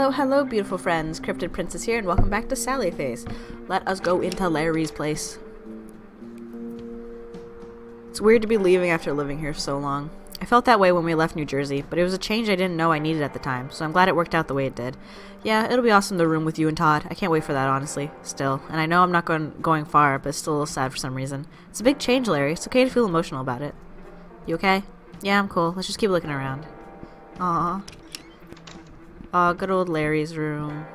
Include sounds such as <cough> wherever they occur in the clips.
Hello, hello, beautiful friends. Cryptid Princess here, and welcome back to Sally Face. Let us go into Larry's place. It's weird to be leaving after living here so long. I felt that way when we left New Jersey, but it was a change I didn't know I needed at the time, so I'm glad it worked out the way it did. Yeah, it'll be awesome to room with you and Todd. I can't wait for that, honestly. Still. And I know I'm not going, going far, but it's still a little sad for some reason. It's a big change, Larry. It's okay to feel emotional about it. You okay? Yeah, I'm cool. Let's just keep looking around. Aww. Aw, good old Larry's room.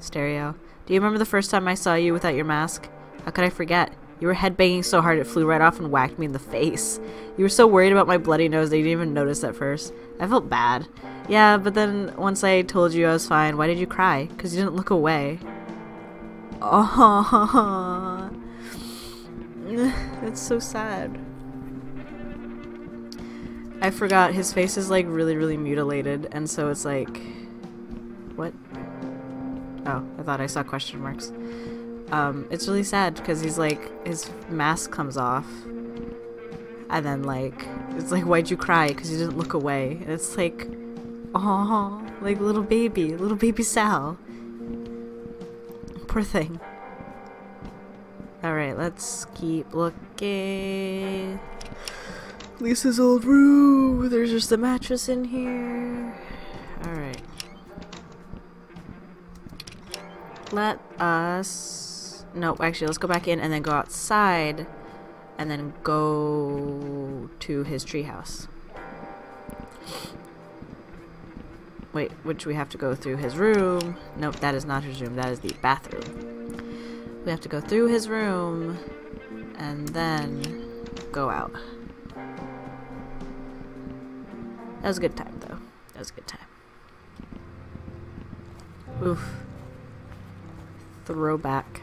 Stereo. Do you remember the first time I saw you without your mask? How could I forget? You were headbanging so hard it flew right off and whacked me in the face. You were so worried about my bloody nose that you didn't even notice at first. I felt bad. Yeah, but then once I told you I was fine, why did you cry? Because you didn't look away. <laughs> Oh, it's <laughs> so sad. I forgot his face is like really, really mutilated, and so it's like, what? Oh, I thought I saw question marks. Um, it's really sad because he's like his mask comes off, and then like it's like why'd you cry? Because you didn't look away, and it's like, oh, like little baby, little baby Sal. Poor thing. All right, let's keep looking. Lisa's old room. There's just the mattress in here. Alright. Let us... No, actually, let's go back in and then go outside and then go to his treehouse. Wait, which we have to go through his room. Nope, that is not his room. That is the bathroom. We have to go through his room and then go out. That was a good time, though. That was a good time. Oof. Throwback.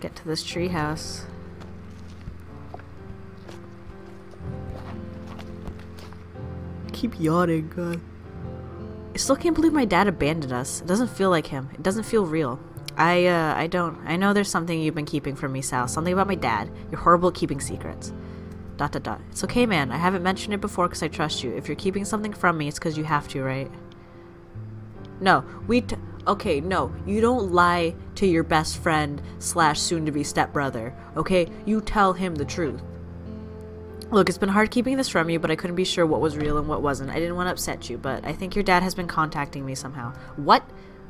Get to this treehouse. Keep yawning, God. I still can't believe my dad abandoned us. It doesn't feel like him. It doesn't feel real. I, uh, I don't. I know there's something you've been keeping from me, Sal. Something about my dad. You're horrible at keeping secrets. Dot dot dot. It's okay, man. I haven't mentioned it before because I trust you. If you're keeping something from me, it's because you have to, right? No. We. Okay, no. You don't lie to your best friend slash soon-to-be stepbrother. Okay? You tell him the truth. Look, it's been hard keeping this from you, but I couldn't be sure what was real and what wasn't. I didn't want to upset you, but I think your dad has been contacting me somehow. What?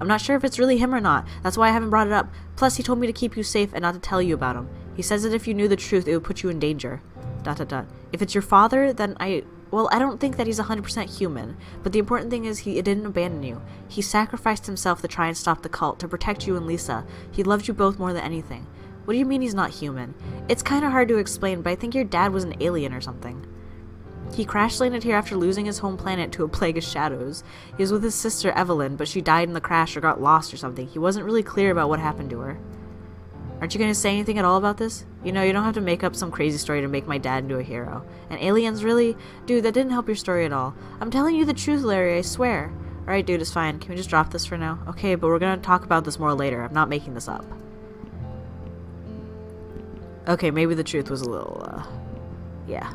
I'm not sure if it's really him or not. That's why I haven't brought it up. Plus, he told me to keep you safe and not to tell you about him. He says that if you knew the truth, it would put you in danger. Dot dot dot. If it's your father, then I... Well, I don't think that he's 100% human. But the important thing is he didn't abandon you. He sacrificed himself to try and stop the cult, to protect you and Lisa. He loved you both more than anything. What do you mean he's not human? It's kind of hard to explain, but I think your dad was an alien or something. He crash landed here after losing his home planet to a plague of shadows. He was with his sister Evelyn, but she died in the crash or got lost or something. He wasn't really clear about what happened to her. Aren't you going to say anything at all about this? You know, you don't have to make up some crazy story to make my dad into a hero. And aliens, really? Dude, that didn't help your story at all. I'm telling you the truth, Larry, I swear. Alright, dude, it's fine. Can we just drop this for now? Okay, but we're going to talk about this more later. I'm not making this up. Okay, maybe the truth was a little, uh, yeah.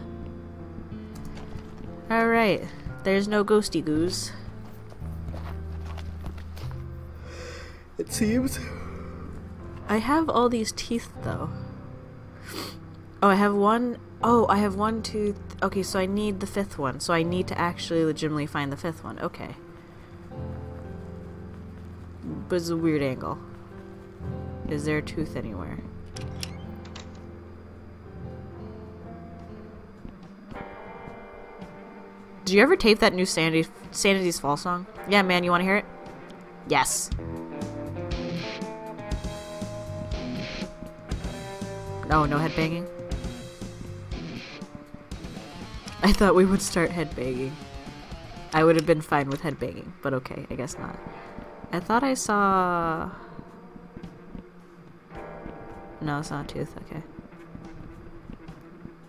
Alright, there's no ghosty goose. It seems. I have all these teeth, though. Oh, I have one. Oh, I have one, two. Th okay, so I need the fifth one. So I need to actually legitimately find the fifth one. Okay. But it's a weird angle. Is there a tooth anywhere? Did you ever tape that new Sanity, Sanity's Fall song? Yeah, man, you want to hear it? Yes. No, no headbanging? I thought we would start headbanging. I would have been fine with headbanging, but okay, I guess not. I thought I saw... No, it's not a tooth, okay.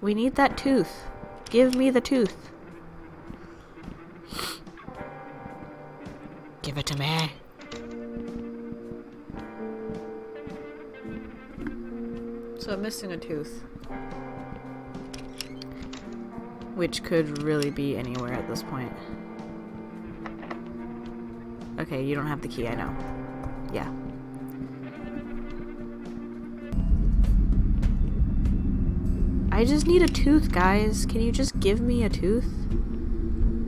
We need that tooth. Give me the tooth. Give it to me. So I'm missing a tooth. which could really be anywhere at this point. Okay, you don't have the key, I know. Yeah. I just need a tooth, guys. Can you just give me a tooth?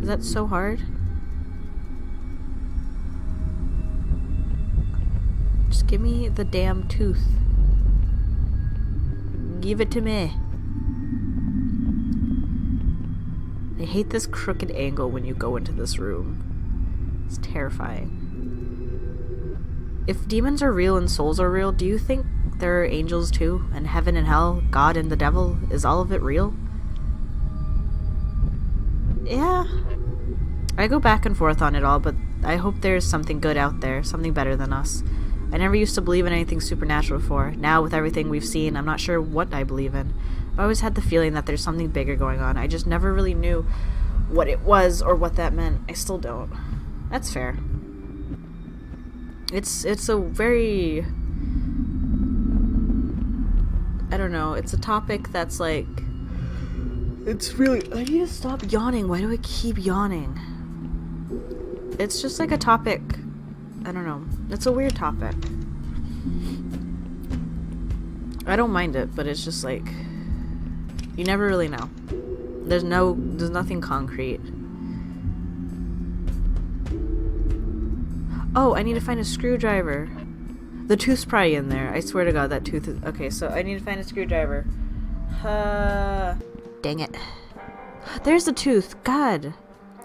Is that so hard? Just give me the damn tooth. Give it to me. I hate this crooked angle when you go into this room. It's terrifying. If demons are real and souls are real, do you think there are angels too, and heaven and hell, God and the devil. Is all of it real? Yeah. I go back and forth on it all, but I hope there's something good out there, something better than us. I never used to believe in anything supernatural before. Now, with everything we've seen, I'm not sure what I believe in. I've always had the feeling that there's something bigger going on. I just never really knew what it was or what that meant. I still don't. That's fair. It's it's a very I don't know. It's a topic that's like. It's really. I need to stop yawning. Why do I keep yawning? It's just like a topic. I don't know. It's a weird topic. I don't mind it, but it's just like. You never really know. There's no. There's nothing concrete. Oh, I need to find a screwdriver. The tooth's probably in there. I swear to god that tooth is... Okay, so I need to find a screwdriver. Uh... Dang it. There's the tooth. God.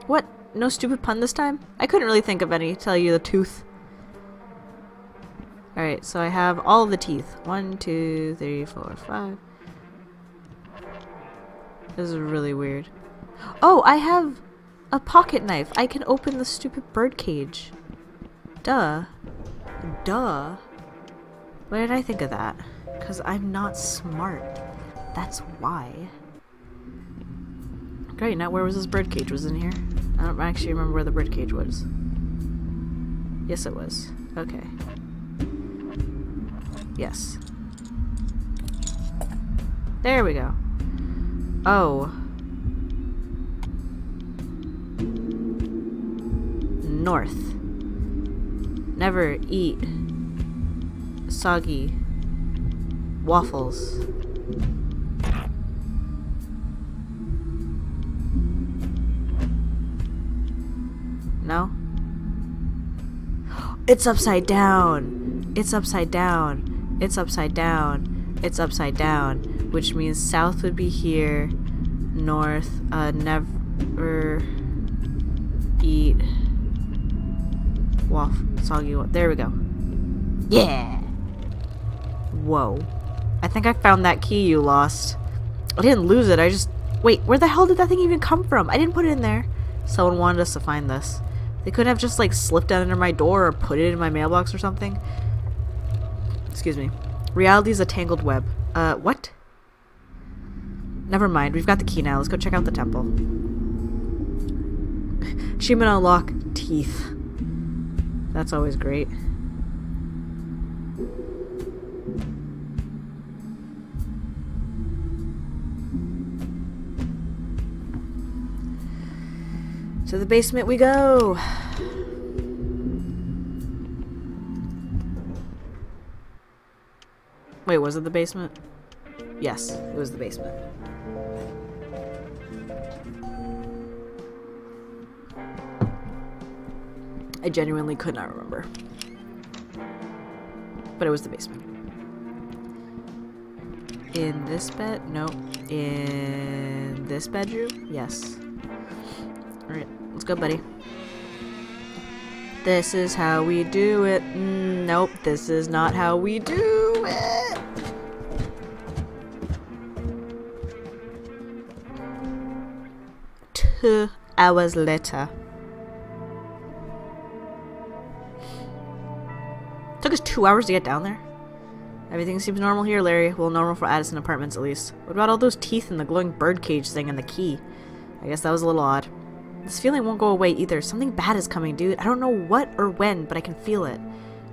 What? No stupid pun this time? I couldn't really think of any. Tell you the tooth. Alright, so I have all the teeth. One, two, three, four, five. This is really weird. Oh, I have a pocket knife. I can open the stupid bird cage. Duh. Duh. Why did I think of that? Because I'm not smart. That's why. Great, now where was this birdcage? Was in here? I don't actually remember where the birdcage was. Yes, it was. Okay. Yes. There we go. Oh. North. Never eat soggy waffles. It's upside down. It's upside down. It's upside down. It's upside down. Which means south would be here. North, uh, never eat waffle, soggy waffle. There we go. Yeah! Whoa. I think I found that key you lost. I didn't lose it, I just... Wait, where the hell did that thing even come from? I didn't put it in there. Someone wanted us to find this. They could have just, like, slipped that under my door or put it in my mailbox or something. Excuse me. Reality is a tangled web. Uh, what? Never mind, we've got the key now. Let's go check out the temple. <laughs> Achievement unlock teeth. That's always great. To the basement we go! Wait, was it the basement? Yes, it was the basement. I genuinely could not remember. But it was the basement. In this bed? No. In this bedroom? Yes. Alright. Buddy. This is how we do it. Mm, nope, this is not how we do it. Two hours later. Took us two hours to get down there. Everything seems normal here, Larry. Well, normal for Addison Apartments, at least. What about all those teeth and the glowing birdcage thing and the key? I guess that was a little odd. This feeling won't go away either. Something bad is coming, dude. I don't know what or when, but I can feel it.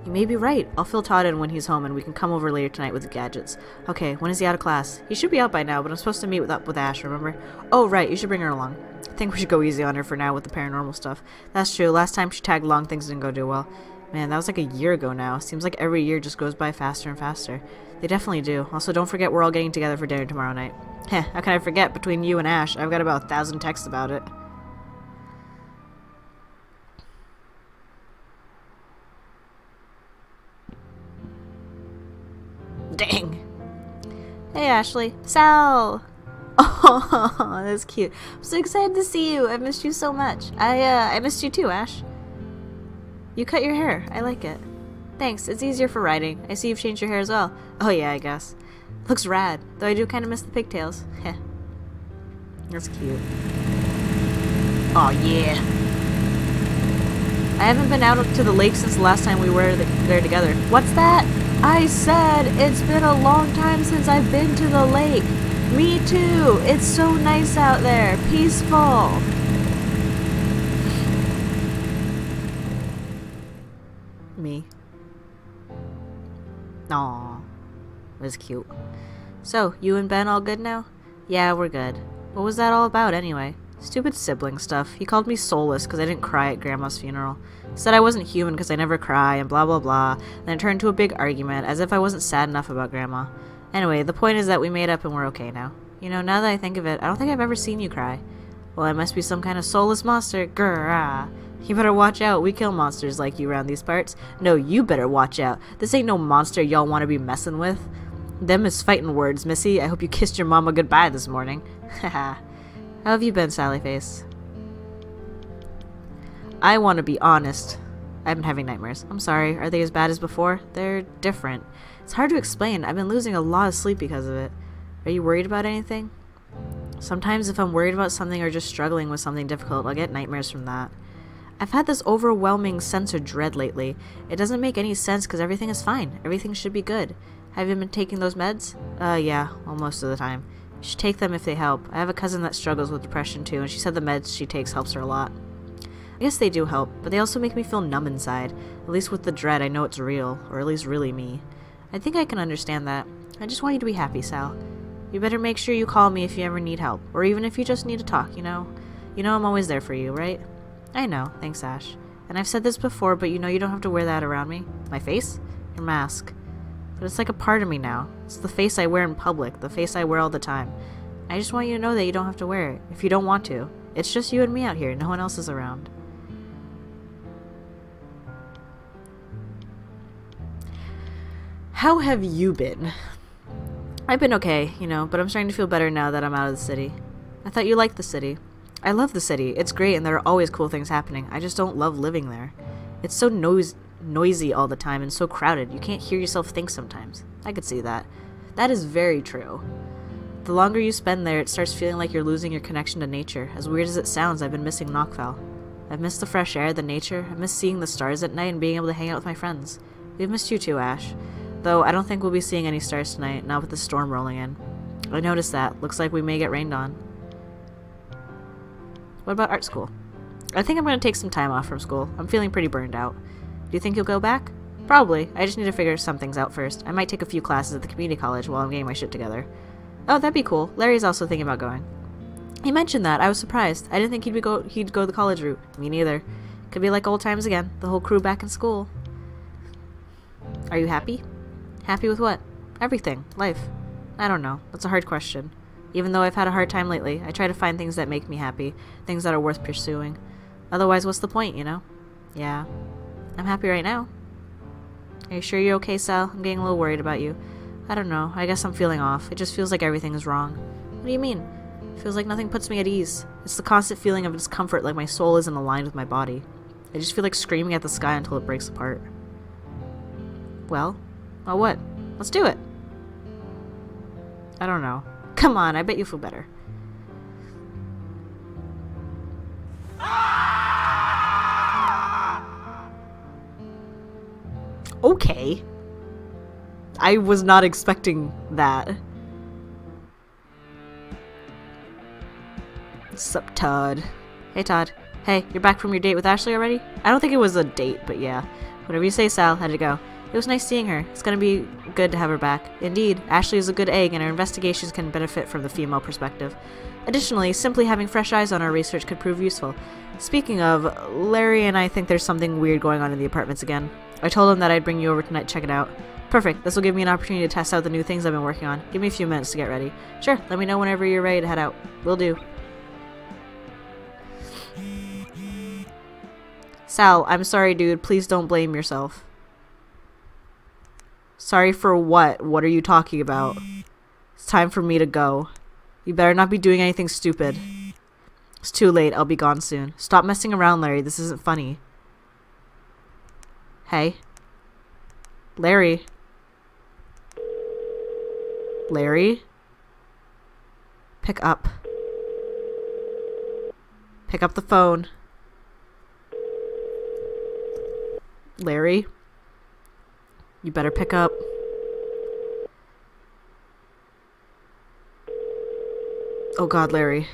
You may be right. I'll fill Todd in when he's home and we can come over later tonight with the gadgets. Okay, when is he out of class? He should be out by now, but I'm supposed to meet with, up with Ash, remember? Oh, right, you should bring her along. I think we should go easy on her for now with the paranormal stuff. That's true. Last time she tagged along, things didn't go too well. Man, that was like a year ago now. Seems like every year just goes by faster and faster. They definitely do. Also, don't forget we're all getting together for dinner tomorrow night. Heh, how can I forget? Between you and Ash, I've got about a thousand texts about it. Dang. Hey, Ashley. Sal! <laughs> Oh, that's cute. I'm so excited to see you. I've missed you so much. I, uh, I missed you too, Ash. You cut your hair. I like it. Thanks. It's easier for riding. I see you've changed your hair as well. Oh yeah, I guess. Looks rad. Though I do kind of miss the pigtails. <laughs> Heh. That's cute. Oh yeah. I haven't been out to the lake since the last time we were there together. What's that? I said it's been a long time since I've been to the lake. Me too. It's so nice out there. Peaceful. Me. Aw. It was cute. So, you and Ben all good now? Yeah, we're good. What was that all about anyway? Stupid sibling stuff. He called me soulless because I didn't cry at Grandma's funeral. Said I wasn't human because I never cry and blah blah blah. Then it turned into a big argument as if I wasn't sad enough about Grandma. Anyway, the point is that we made up and we're okay now. You know, now that I think of it, I don't think I've ever seen you cry. Well, I must be some kind of soulless monster. Grrrah. You better watch out. We kill monsters like you around these parts. No, you better watch out. This ain't no monster y'all want to be messing with. Them is fighting words, Missy. I hope you kissed your mama goodbye this morning. <laughs> Haha. How have you been, Sally Face? I want to be honest. I've been having nightmares. I'm sorry. Are they as bad as before? They're different. It's hard to explain. I've been losing a lot of sleep because of it. Are you worried about anything? Sometimes if I'm worried about something or just struggling with something difficult, I'll get nightmares from that. I've had this overwhelming sense of dread lately. It doesn't make any sense because everything is fine. Everything should be good. Have you been taking those meds? Uh, yeah, well, most of the time. You should take them if they help. I have a cousin that struggles with depression too, and she said the meds she takes helps her a lot. I guess they do help, but they also make me feel numb inside. At least with the dread, I know it's real, or at least really me. I think I can understand that. I just want you to be happy, Sal. You better make sure you call me if you ever need help, or even if you just need to talk, you know? You know I'm always there for you, right? I know, thanks, Ash. And I've said this before, but you know you don't have to wear that around me. My face? Your mask. But it's like a part of me now. It's the face I wear in public, the face I wear all the time. I just want you to know that you don't have to wear it, if you don't want to. It's just you and me out here, no one else is around. How have you been? I've been okay, you know, but I'm starting to feel better now that I'm out of the city. I thought you liked the city. I love the city. It's great and there are always cool things happening. I just don't love living there. It's so noise noisy all the time and so crowded. You can't hear yourself think sometimes. I could see that. That is very true. The longer you spend there, it starts feeling like you're losing your connection to nature. As weird as it sounds, I've been missing Nockfell. I've missed the fresh air, the nature. I've missed seeing the stars at night and being able to hang out with my friends. We've missed you too, Ash. Though I don't think we'll be seeing any stars tonight, not with the storm rolling in. I noticed that. Looks like we may get rained on. What about art school? I think I'm going to take some time off from school. I'm feeling pretty burned out. Do you think you'll go back? Probably. I just need to figure some things out first. I might take a few classes at the community college while I'm getting my shit together. Oh, that'd be cool. Larry's also thinking about going. He mentioned that. I was surprised. I didn't think he'd go he'd go the college route. Me neither. Could be like old times again. The whole crew back in school. Are you happy? Happy with what? Everything. Life. I don't know. That's a hard question. Even though I've had a hard time lately, I try to find things that make me happy, things that are worth pursuing. Otherwise, what's the point, you know? Yeah. I'm happy right now. Are you sure you're okay, Sal? I'm getting a little worried about you. I don't know. I guess I'm feeling off. It just feels like everything is wrong. What do you mean? It feels like nothing puts me at ease. It's the constant feeling of discomfort like my soul isn't aligned with my body. I just feel like screaming at the sky until it breaks apart. Well? Well, what? Let's do it. I don't know. Come on, I bet you feel better. Okay. I was not expecting that. Sup, Todd? Hey, Todd. Hey, you're back from your date with Ashley already? I don't think it was a date, but yeah. Whatever you say, Sal. How'd it go? It was nice seeing her. It's gonna be good to have her back. Indeed, Ashley is a good egg, and our investigations can benefit from the female perspective. Additionally, simply having fresh eyes on our research could prove useful. Speaking of, Larry and I think there's something weird going on in the apartments again. I told him that I'd bring you over tonight to check it out. Perfect. This will give me an opportunity to test out the new things I've been working on. Give me a few minutes to get ready. Sure, let me know whenever you're ready to head out. Will do. Sal, I'm sorry, dude. Please don't blame yourself. Sorry for what? What are you talking about? It's time for me to go. You better not be doing anything stupid. It's too late. I'll be gone soon. Stop messing around, Larry. This isn't funny. Hey. Larry. Larry? Pick up. Pick up the phone. Larry? You better pick up. Oh god, Larry.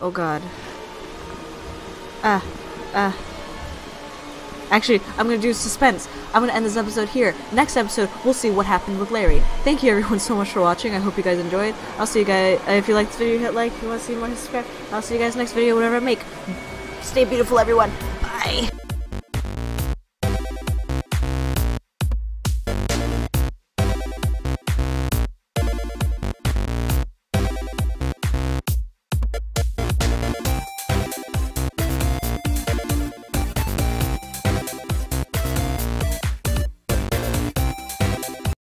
Oh god. Ah. Ah. Actually, I'm gonna do suspense. I'm gonna end this episode here. Next episode, we'll see what happened with Larry. Thank you everyone so much for watching. I hope you guys enjoyed. I'll see you guys. Uh, if you liked this video, hit like. If you want to see more, subscribe. I'll see you guys next video, whatever I make. Stay beautiful, everyone. Bye.